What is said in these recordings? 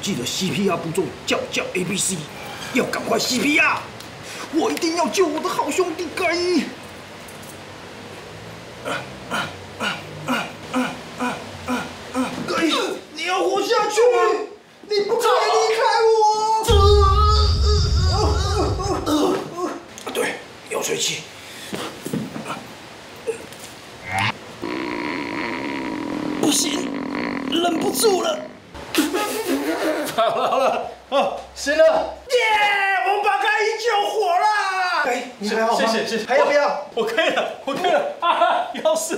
记得 CPR 步骤叫叫 A B C，要赶快 CPR，我一定要救我的好兄弟盖伊。盖伊，你要活下去，你不可以离开我。啊，对，药水器。不行，忍不住了。好了好了，哦，行了，耶！我们把盖伊救活了。盖伊，你还好吗？谢谢谢谢还要不要？我可以了，我可以了啊！钥匙。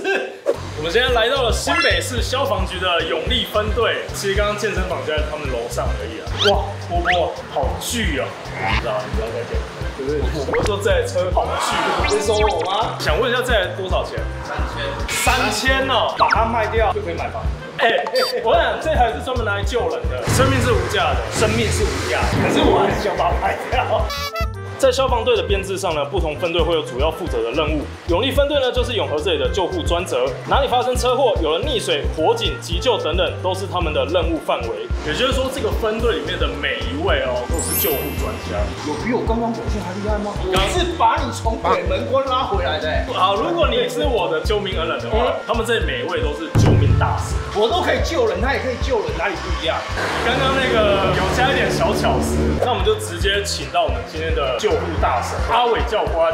我们现在来到了新北市消防局的永利分队。其实刚刚健身房就在他们楼上而已啊。哇，波波好巨啊！你知道，你不要再讲。不是，我说这台车好巨，你是说我吗？想问一下这台多少钱？三千，三千哦，把它卖掉就可以买房。哎、我想这台是专门拿来救人的，生命是无价的，生命是无价的，可是我还是想把它卖掉。在消防队的编制上呢，不同分队会有主要负责的任务。永利分队呢，就是永和这里的救护专责，哪里发生车祸、有了溺水、火警、急救等等，都是他们的任务范围。也就是说，这个分队里面的每一位哦，都是救护专家。有比我刚刚表现还厉害吗？我是把你从鬼门关拉回来的、欸，好，如果你是我的救命恩人的话，他们这里每一位都是救命大师。我都可以救人，他也可以救人，哪里不一样？刚刚那个有加一点小巧思，那我们就直接请到我们今天的救护大神阿伟教官。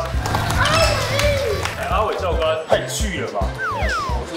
哎，阿伟教官太巨了吧！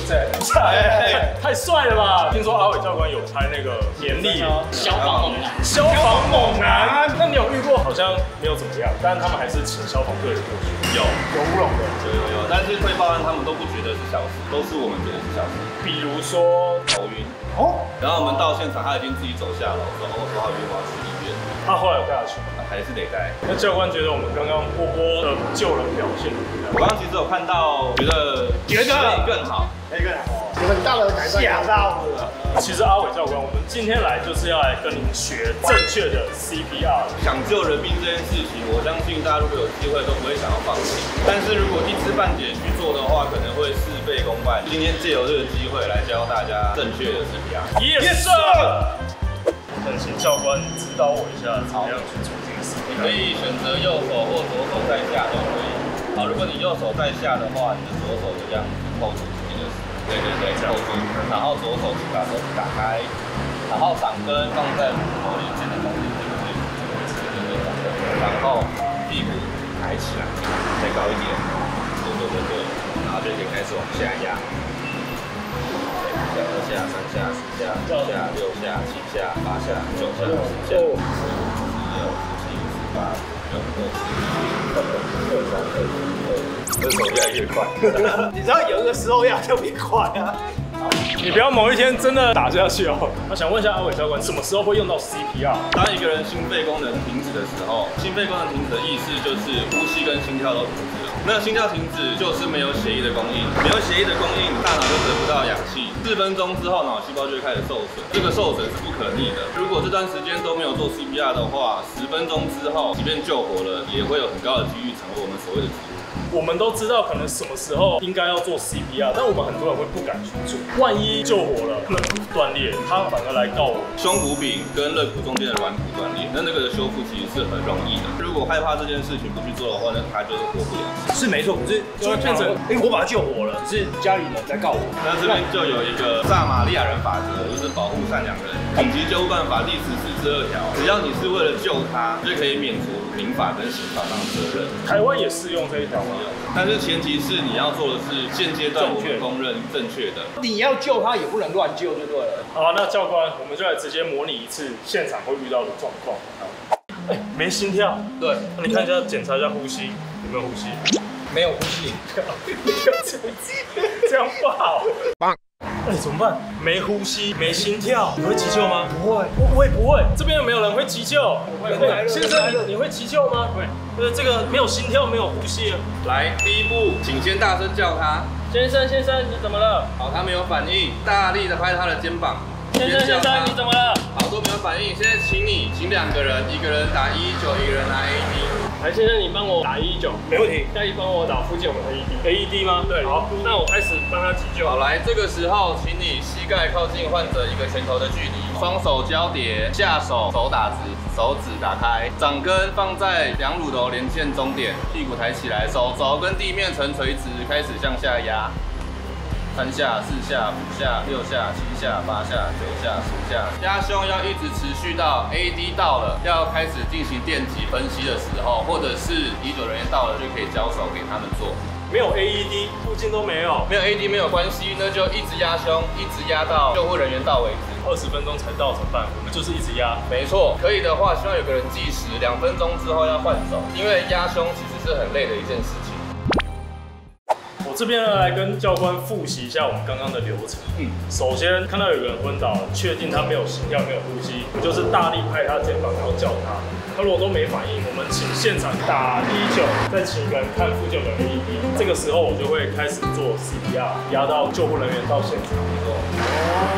我说这太太帅了吧！听说阿伟教官有拍那个严厉消防猛男，消防猛男，那你有遇过？好像没有怎么样，但是他们还是请消防队的过去，有有乌龙的。有有有，但是会报案他们都不觉得是小事，都是我们觉得是小事。比如说，头晕，哦，然后我们到现场，他已经自己走下楼，说哦，说好晕，我要去医院，他后来有带他去吗？还是得带。那教官觉得我们刚刚波波的救人表现怎么样？我刚刚其实有看到，觉得觉得更好。那个有很大的改善，吓到了。其实阿伟教官，我们今天来就是要来跟您学正确的 CPR。想救人命这件事情，我相信大家如果有机会都不会想要放弃。但是如果一知半解去做的话，可能会事倍功半。今天借由这个机会来教大家正确的 CPR。Yes sir。恳请教官指导我一下，怎么样去做这个事你可以选择右手或左手在下都可以。好，如果你右手在下的话，你的左手就这样扣住对对对，扣住，然后左手去把手指打开，然后掌根放在骨头连线的中间这个位置，对对对，然后屁股抬起来，再高一点，对对对对，然后就可以开始往下压。对二下、三下、四下、五下、六下、七下、八下、九下、十下、十五、十六、十七、十八、十九、二十、二三、二四、二五，这手越来越快。你知道有一个时候要特别快啊。你不要某一天真的打下去哦。我想问一下阿伟教官，什么时候会用到 CPR？当一个人心肺功能停止的时候，心肺功能停止的意思就是呼吸跟心跳都停止了。那心跳停止就是没有血液的供应，没有血液的供应，大脑就得不到氧气。四分钟之后，脑细胞就会开始受损，这个受损是不可逆的。如果这段时间都没有做 CPR 的话，十分钟之后，即便救活了，也会有很高的几率成为我们所谓的植物。我们都知道可能什么时候应该要做 CPR，但我们很多人会不敢去做。万一救活了，肋骨断裂，他反而来告我。胸骨柄跟肋骨中间的软骨断裂，那那个的修复其实是很容易的。如果害怕这件事情不去做的话，那他就是活不了。是没错，可是就会变成，哎、我把他救活了，只是家里人在告我。那这边就有一个撒玛利亚人法则，就是保护善良人。紧急救护办法第十四之二条，只要你是为了救他，就可以免除民法跟刑法上的责任。台湾也适用这一条吗？但是前提是你要做的是现阶段我们公认正确的。你要救他也不能乱救，就对了。好，那教官，我们就来直接模拟一次现场会遇到的状况。哎、没心跳，对，那你看一下，检查一下呼吸，有没有呼吸？没有呼吸。这样不好。哎、怎么办？没呼吸，没心跳，你会急救吗？不会，我我也不会，这边有没有人会急救？会会先生，会你你会急救吗？会。就是，这个没有心跳，没有呼吸。来，第一步，请先大声叫他。先生，先生，你怎么了？好，他没有反应，大力的拍他的肩膀。先生，先生，你怎么了？好，都没有反应。现在请你，请两个人，一个人打一一九，一个人拿 AED。来，先生，你帮我打一九，没问题。下一帮我打附近我们的 AED？AED 吗？对，好，那我开始帮他急救。好，来，这个时候，请你膝盖靠近患者一个拳头的距离，双手交叠，下手手打直，手指打开，掌根放在两乳头连线中点，屁股抬起来，手肘跟地面呈垂直，开始向下压。三下、四下、五下、六下、七下、八下、九下、十下，压胸要一直持续到 AED 到了，要开始进行电极分析的时候，或者是医嘱人员到了就可以交手给他们做。没有 AED，附近都没有，没有 AED 没有关系，那就一直压胸，一直压到救护人员到为止。二十分钟才到怎么办？我们就是一直压。没错，可以的话，希望有个人计时，两分钟之后要换手，因为压胸其实是很累的一件事情。我这边呢来跟教官复习一下我们刚刚的流程。嗯，首先看到有个人昏倒，确定他没有心跳、没有呼吸，我就是大力拍他肩膀，然后叫他。他如果都没反应，我们请现场打一九，再请人看附近有没有 AED。这个时候我就会开始做 CPR，压到救护人员到现场。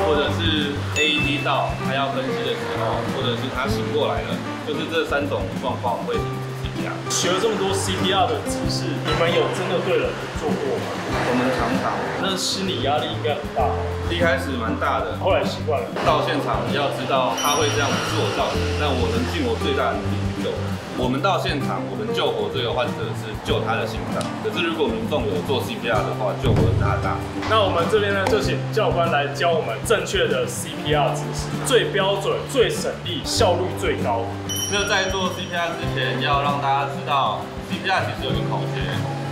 或者是 AED 到他要分析的时候，或者是他醒过来了，就是这三种状况会。学了这么多 CPR 的知识，你们有真的对人做过吗？我们常常，那心理压力应该很大，一开始蛮大的，后来习惯了。到现场你要知道他会这样不是我造成，但我能尽我最大的努力去救。我们到现场，我们救活这个患者是救他的心脏。可是如果民众有做 CPR 的话，救活他的大。那我们这边呢，就请教官来教我们正确的 CPR 知识，最标准、最省力、效率最高。那在做 CPR 之前，要让大家知道 CPR 其实有一个口诀：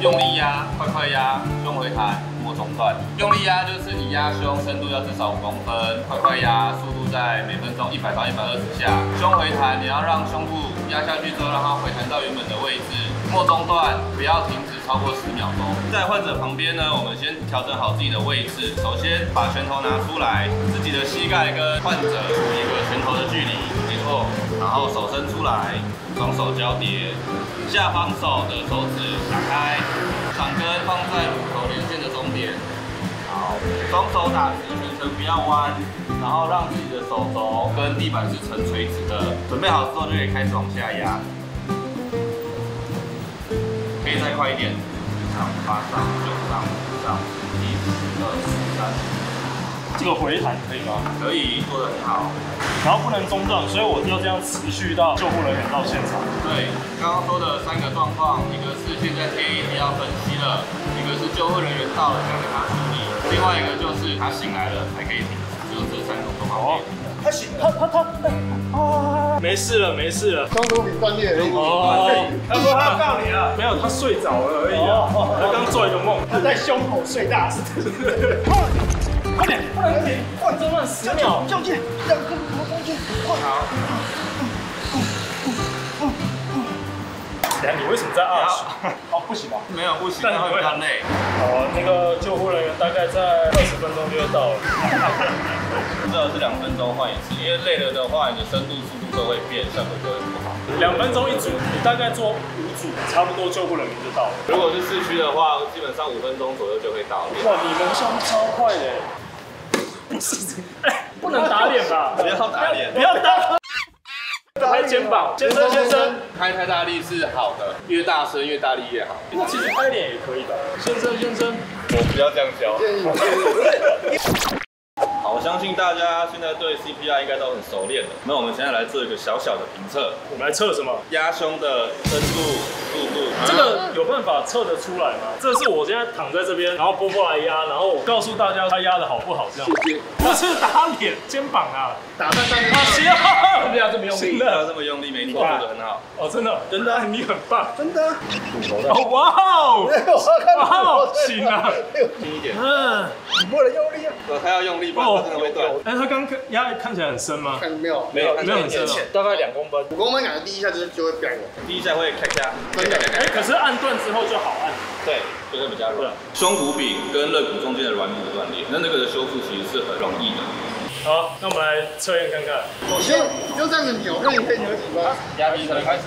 用力压，快快压，胸回弹，莫中断。用力压就是你压胸深度要至少五公分，快快压速度在每分钟一百到一百二十下。胸回弹你要让胸部压下去之后，让它回弹到原本的位置，莫中断，不要停止超过十秒钟。在患者旁边呢，我们先调整好自己的位置，首先把拳头拿出来，自己的膝盖跟患者处一个拳头的距离，然后手伸出来，双手交叠，下方手的手指打开，掌根放在乳头连线的中点。好，双手打直，全程不要弯，然后让自己的手肘跟地板是呈垂直的。准备好之后就可以开始往下压，可以再快一点，上八上九上五上一二三。这个回弹可以吗？可以，做得很好。然后不能中断，所以我要这样持续到救护人员到现场。对，刚刚说的三个状况，一个是现在 AED 要分析了，一个是救护人员到了想给他处理，另外一个就是他醒来了才可以停，就是这三种状况。他醒，他他他，啊，没事了，没事了，胸骨比断裂而已。哦，他说他要告你了，没有，他睡着了而已啊，他刚做一个梦，他在胸口睡大。快点，不能停，换中断十秒，就近，两个工具，好。等下，你为什么在二十？哦，不行吗？没有不行，但会很累。好，那个救护人员大概在二十分钟就会到了。最好是两分钟换一次，因为累了的话，你的深度、速度都会变，效果就会不好。两分钟一组，你大概做五组，差不多救护人员就到了。如果是市区的话，基本上五分钟左右就会到了。哇，你们效率超快的。不能打脸吧？不要打脸，不要打。拍肩膀，先生先生，拍太大力是好的，越大声越大力越好。那其实拍脸也可以吧？先生先生，我不要这样教。相信大家现在对 CPI 应该都很熟练了。那我们现在来做一个小小的评测。我们来测什么？压胸的深度、速度。这个有办法测得出来吗？这是我现在躺在这边，然后波波来压，然后我告诉大家他压的好不好，这样。不是打脸，肩膀啊，打在上面。行，不要这么用力，不要这么用力，没错，做的很好。哦，真的，真的，你很棒，真的。哦，哇哦，哇哦，行啊，轻一点。嗯，你不能用力啊。他要用力，不然的会断。哎，他刚压看起来很深吗？看没有，没有，没有很深，大概两公分。五公分感觉第一下就是就会变了，第一下会咔咔，真的。哎，可是按断之后就好按。对，就会比较软。胸骨柄跟肋骨中间的软骨断裂，那那个的修复其实是很容易的。好，那我们来测验看看。首先就这样子扭，看你可以扭几分。压力可能开始。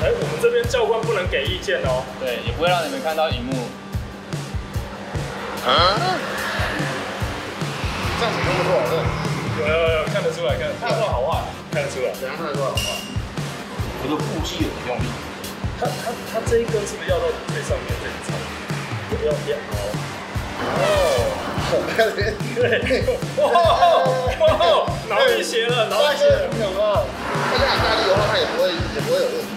哎，我们这边教官不能给意见哦。对，也不会让你们看到荧幕。啊？这样子弄不错，有有有，看得出来，看得出来好坏。看得出来。怎样看得出来好不好？我的腹肌有用力。它它它这一根是不是要到最上面这一层？要变高。哦。对。哇哇！脑溢血了，脑溢血了。有没有？它这样大力的话，他也不会也不会有问题。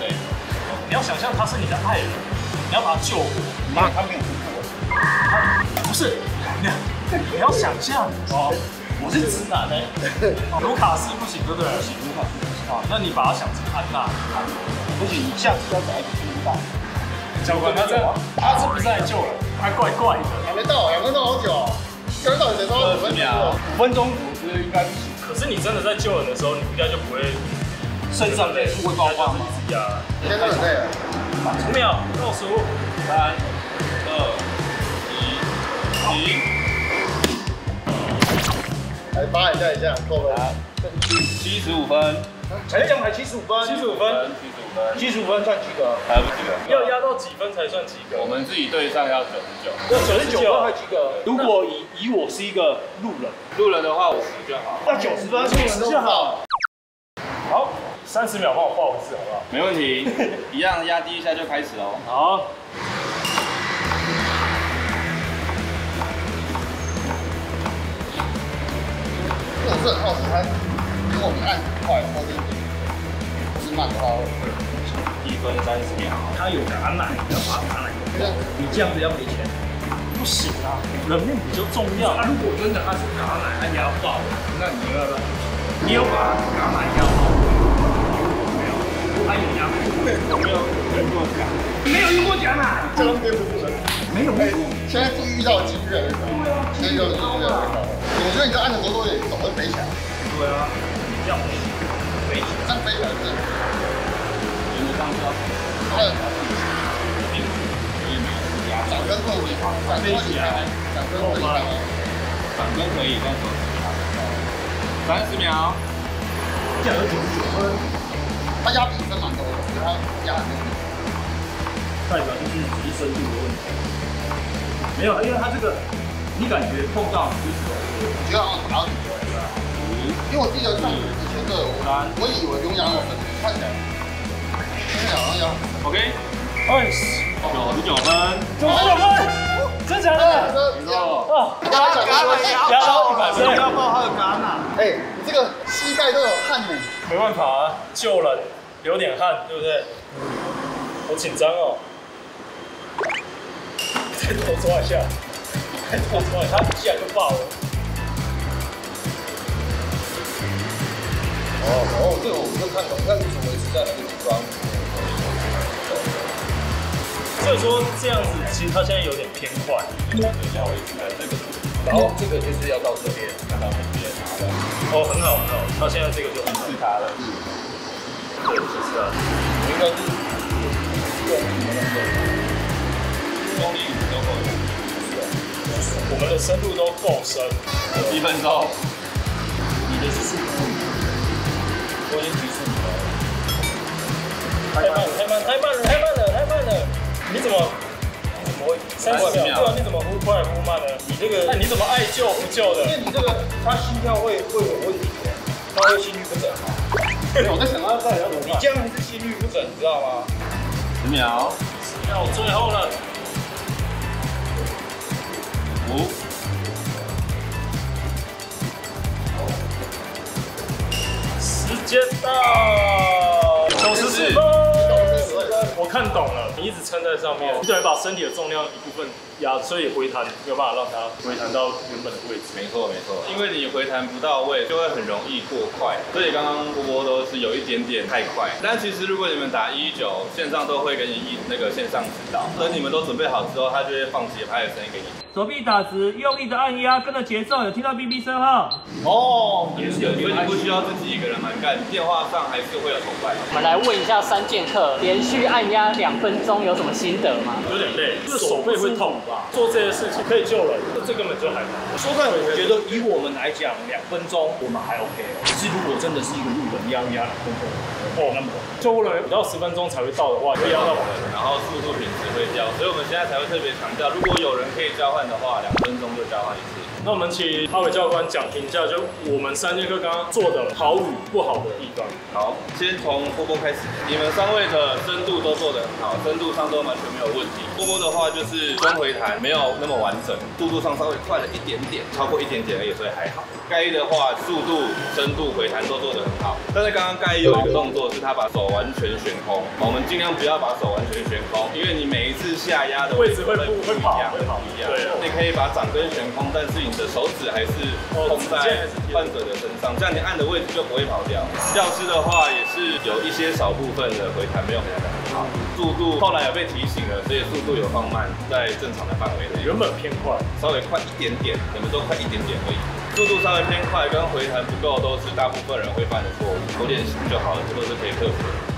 对。你要想象他是你的爱人，你要把他救活。妈，他没有。不是，你你要想象哦，我是直男呢。卢卡斯不行，对不对？不行，卢卡斯不行。啊，那你把他想成安娜。不行，你下次要找一个更大。教官，他这他是不是来救人？他怪怪的。还没到，两分钟好久。刚到底才多少分秒？五分钟，我觉得应该不行。可是你真的在救人的时候，你应该就不会肾上腺素会爆发吗？现在很累了。五秒倒数，三、二、一，停。来扒一下一下，够了。七十五分。才两百七十五分。七十五分。七十五分。七十五分算及格？还不及格。要压到几分才算及格？我们自己对上要九十九。要九十九分才及格。如果以以我是一个路人，路人的话五十就好。那九十分，九十就好。好，三十秒帮我报一次好不好？没问题，一样压低一下就开始哦。好。我是很好奇，他如果你按快或者是慢的话，会一分三十秒。它有橄榄，要把橄榄用你这样子要赔钱？不行啊，人命比较重要。如果真的他是橄榄，他压爆，那你要不要？你有把橄榄压爆？没有，他有压。有没有用过橄榄？没有用过橄榄，这边不是没有。现在是遇到机遇了，现在遇到机遇了。我觉得你这按的多多点，手会飞起来。对啊，这样飞，飞起来，这样飞起来是。原则上是要还有掌根可以，掌根可以，掌根可以，掌根可以，但手三十秒，这样有九十九分。他压比分蛮多的，他压很多。代表就是只是深度的问题。没有，因为它这个，你感觉碰到就是。我觉得好像打到你了，对吧？因为我记得上以前的我，我以为龙阳的身体看起来，看起来好像要 OK，二十九十九分，九十九分，真假的？没错。哦，橄榄压到一百分，要爆他的橄榄。哎，你这个膝盖都有汗呢。没办法啊，救人流点汗，对不对？好紧张哦。再多抓一下，再多抓一下，他一下就爆了。哦哦，这个我没有看懂，那你怎么维持在那个地方？所以说这样子，其实它现在有点偏快。对，要维持在这个，然后这个就是要到这边，看到这边。哦，很好很好，它现在这个就很是它了。对，就是啊。应该是用什么动作？用力都够。我们的深度都够深。一分钟。你的是速度。我已经提示你了，太慢，太慢，太慢了，太慢了，太慢了！你怎么？怎么会三十秒？对啊，你怎么忽快忽慢呢？你这个，那你怎么爱救不救的？因为你这个，他心跳会会有问题，他会心率不整嘛。我在想他到底要怎么？你这样还是心率不整，你知道吗？十秒，十秒，最后了。五。接到九十四分，我看懂了，你一直撑在上面，你等于把身体的重量一部分压，所以回弹没有办法让它回弹到原本的位置。没错没错，因为你回弹不到位，就会很容易过快。所以刚刚波波都是有一点点太快，但其实如果你们打一九线上都会给你一那个线上指导，等你们都准备好之后，他就会放节拍的声音给你。手臂打直，用力的按压，跟着节奏，有听到哔哔声哈？哦，也是有，所以你不需要自己一个人蛮干，电话上还是会有同伴。我们来问一下三剑客，连续按压两分钟有什么心得吗？有点累，这手背会痛吧？做这些事情可以救人，这根本就还好。说真的我觉得以我们来讲，两分钟我们还 OK。可是如果真的是一个路人压压两分钟，哦，那么救护人员要十分钟才会到的话，会压到我们，然后速度品质会掉，所以我们现在才会特别强调，如果有人可以交换的话，两分钟就交换一次。那我们请哈维教官讲评一下，就我们三节课刚刚做的好与不好的地方。好，先从波波开始。你们三位的深度都做得很好，深度上都完全没有问题。波波的话就是中回弹没有那么完整，速度上稍微快了一点点，超过一点点而已，所以还好。盖伊的话，速度、深度、回弹都做得很好。但是刚刚盖伊有一个动作是他把手完全悬空，我们尽量不要把手完全悬空，因为你每一次下压的位置会不会跑一样，会跑不一样对。你可以把掌根悬空，但是你的手指还是碰在患者的身上，这样你按的位置就不会跑掉。教师的话也是有一些少部分的回弹没有回弹得很好，速度后来有被提醒了，所以速度有放慢，在正常的范围内，原本偏快，稍微快一点点，你们都快一点点而已。速度稍微偏快跟回弹不够，都是大部分人会犯的错误，多练习就好了，这都是可以克服的。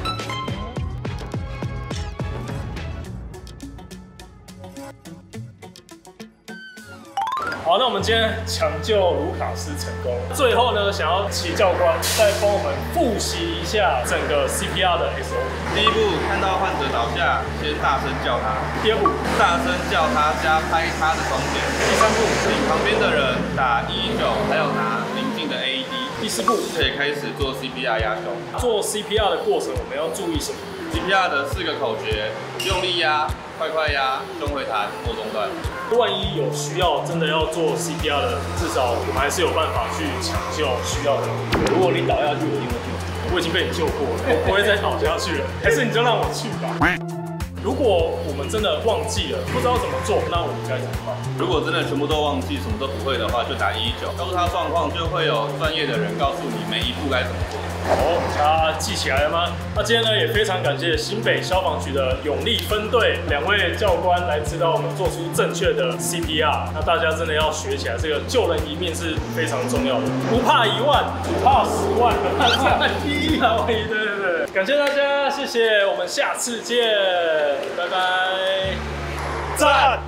好，那我们今天抢救卢卡斯成功。最后呢，想要请教官再帮我们复习一下整个 CPR 的 SOP。第一步，看到患者倒下，先大声叫他，第二步，大声叫他加拍他的双肩。第三步，请旁边的人打119，还有拿邻近的 AED。第四步，可以开始做 CPR 压胸。做 CPR 的过程我们要注意什么？CPR 的四个口诀：用力压、快快压、胸回弹末中断。万一有需要，真的要做 CPR 的，至少我们还是有办法去抢救需要的。如果你倒下去，我一定会救。我已经被你救过了，我不会再倒下去了。还是你就让我去吧。如果我们真的忘记了，不知道怎么做，那我们该怎么办？如果真的全部都忘记，什么都不会的话，就打119，告诉他状况，就会有专业的人告诉你每一步该怎么做。哦，大家记起来了吗？那今天呢，也非常感谢新北消防局的永利分队两位教官来指导我们做出正确的 CPR。那大家真的要学起来，这个救人一命是非常重要的，不怕一万，只怕十万，怕万一，怕万一，对对对。感谢大家，谢谢，我们下次见，拜拜，赞。